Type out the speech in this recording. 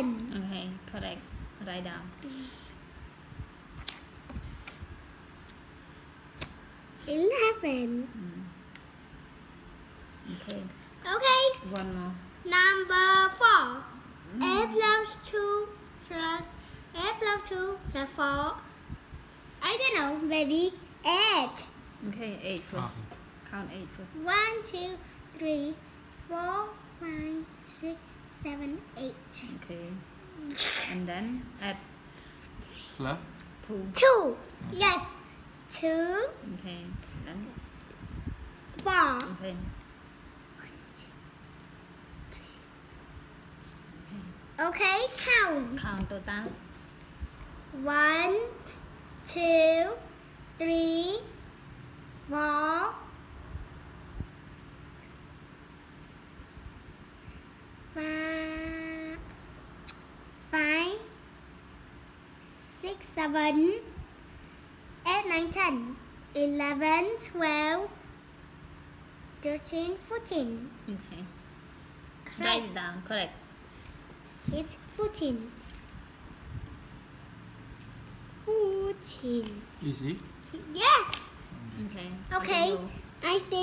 Eleven. Okay, correct. Write down. Eleven. Mm. Okay, Okay. one more. Number four. Mm. A plus two plus A plus two plus four. I don't know, maybe eight. Okay, eight first. Okay. Count eight first. One, two, three, four, five, six, seven, eight. Okay. And then add Plus two. Two. Yes. Two, Okay. Then four. okay. Okay, count. Count total. One, two, three, four, 6, 7, 8, 9, 10, 11, 12, 13, 14. Okay. Correct. Write it down, correct. It's 14. 14. Easy? Yes. Okay. Okay. I say.